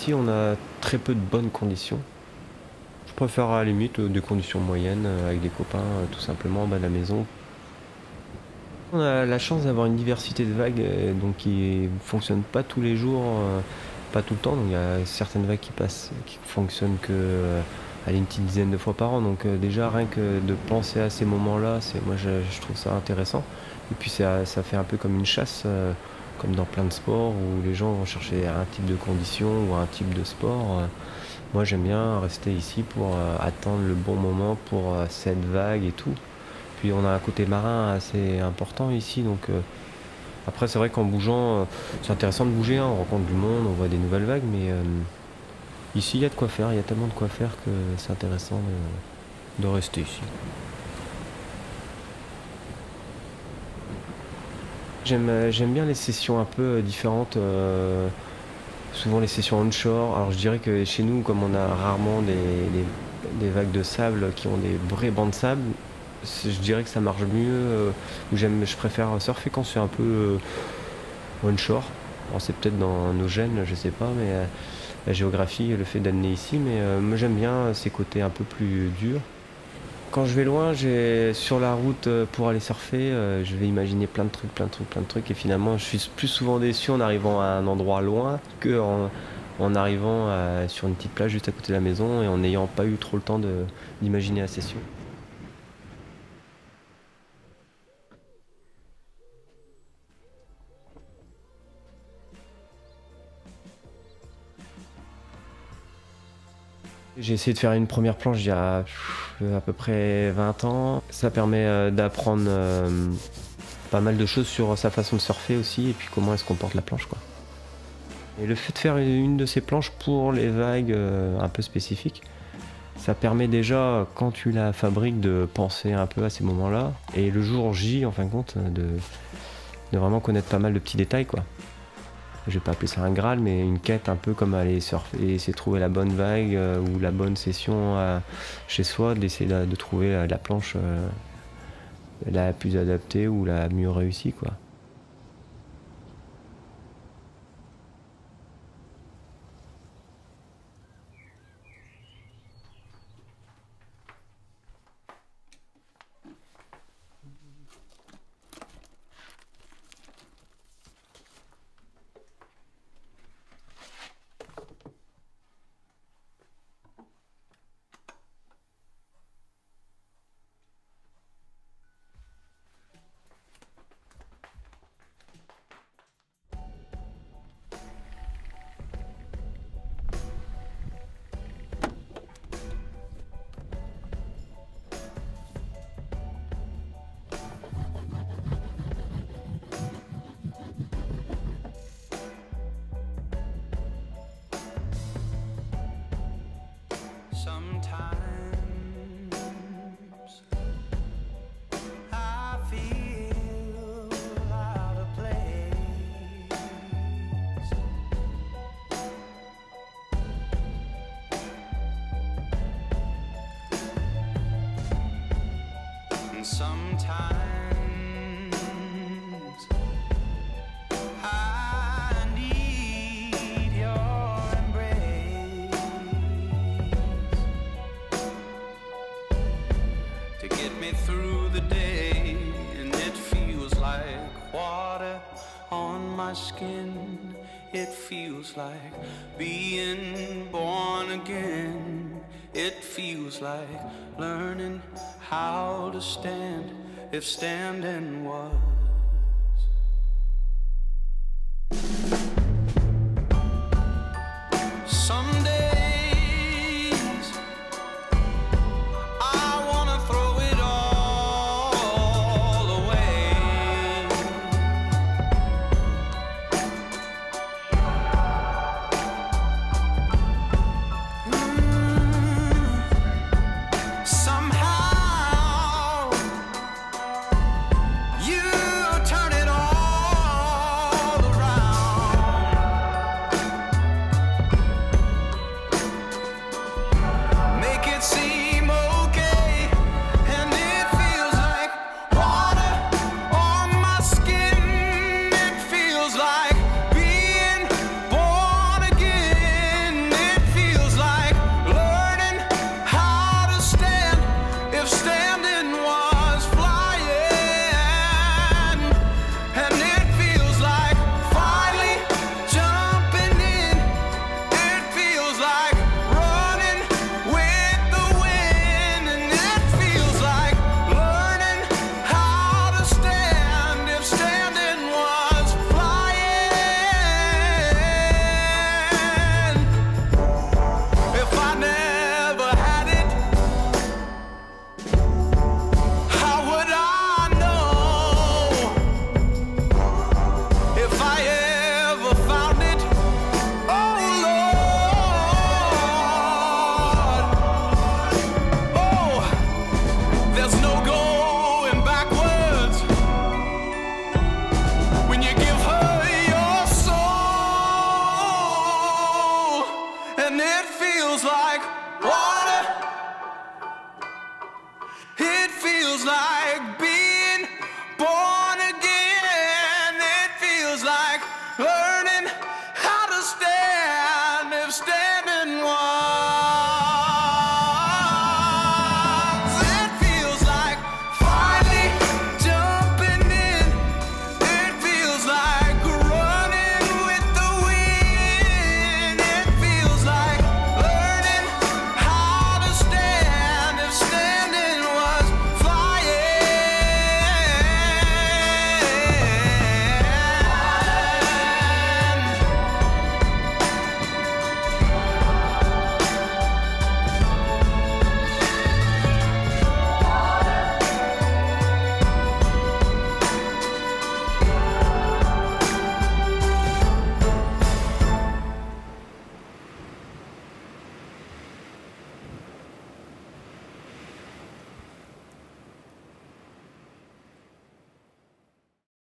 ici, on a très peu de bonnes conditions. Je préfère à la limite des conditions moyennes avec des copains, tout simplement en bas de la maison. On a la chance d'avoir une diversité de vagues donc qui fonctionnent pas tous les jours, pas tout le temps. Donc il y a certaines vagues qui passent, qui fonctionnent que une petite dizaine de fois par an. Donc déjà rien que de penser à ces moments-là, c'est moi je, trouve ça intéressant. Et puis ça, ça, fait un peu comme une chasse comme dans plein de sports où les gens vont chercher un type de condition ou un type de sport. Moi j'aime bien rester ici pour euh, attendre le bon moment pour euh, cette vague et tout. Puis on a un côté marin assez important ici donc euh, après c'est vrai qu'en bougeant c'est intéressant de bouger, hein. on rencontre du monde, on voit des nouvelles vagues mais ici il y a de quoi faire, il y a tellement de quoi faire que c'est intéressant de rester ici. J'aime bien les sessions un peu euh, différentes. Euh, souvent les sessions onshore. Alors je dirais que chez nous, comme on a rarement des, vagues de sable qui ont des vrais bancs de sable, je dirais que ça marche mieux. j'aime, je préfère surfer quand c'est un peu onshore. c'est peut-être dans nos gènes, je sais pas, mais la géographie, le fait d'amener ici. Mais moi j'aime bien ces côtés un peu plus durs. Quand je vais loin, j'ai sur la route euh, pour aller surfer, euh, je vais imaginer plein de trucs, plein de trucs, plein de trucs, et finalement, je suis plus souvent déçu en arrivant à un endroit loin que en, arrivant sur une petite plage juste à côté de la maison et en n'ayant pas eu trop le temps d'imaginer la session. J'ai essayé de faire une première planche il y a à peu près 20 ans. Ça permet euh, d'apprendre euh, pas mal de choses sur sa façon de surfer aussi et puis comment elle se comporte la planche. Quoi. Et le fait de faire une de ces planches pour les vagues euh, un peu spécifiques, ça permet déjà, quand tu la fabriques, de penser un peu à ces moments-là. Et le jour J, en fin de compte, de, de vraiment connaître pas mal de petits détails. quoi je vais pas appeler ça un Graal, mais une quête un peu comme aller surfer, essayer de trouver la bonne vague euh, ou la bonne session euh, chez soi, d'essayer de, trouver la planche euh, la plus adaptée ou la mieux réussie, quoi. I need your embrace to get me through the day, it feels like water on my skin. It feels like being born again. It feels like learning how to stand if standing was it feels like water. It feels like being born.